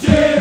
Jim.